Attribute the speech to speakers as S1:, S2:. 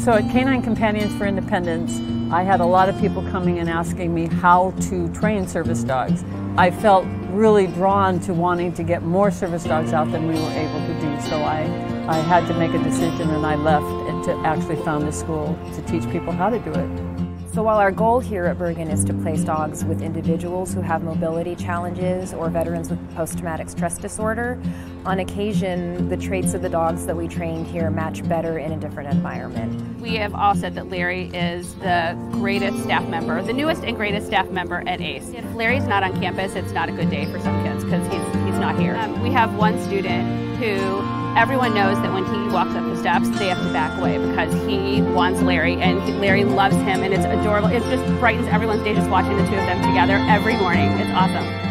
S1: So at Canine Companions for Independence, I had a lot of people coming and asking me how to train service dogs. I felt really drawn to wanting to get more service dogs out than we were able to do. So I, I had to make a decision and I left to actually found a school to teach people how to do it.
S2: So while our goal here at Bergin is to place dogs with individuals who have mobility challenges or veterans with post-traumatic stress disorder, on occasion the traits of the dogs that we train here match better in a different environment.
S3: We have all said that Larry is the greatest staff member, the newest and greatest staff member at ACE. If Larry's not on campus, it's not a good day for some kids because he's, he's not here. Um, we have one student who everyone knows that when he walks up the steps, they have to back away because he wants Larry and Larry loves him and it's adorable. It just brightens everyone's day just watching the two of them together every morning. It's awesome.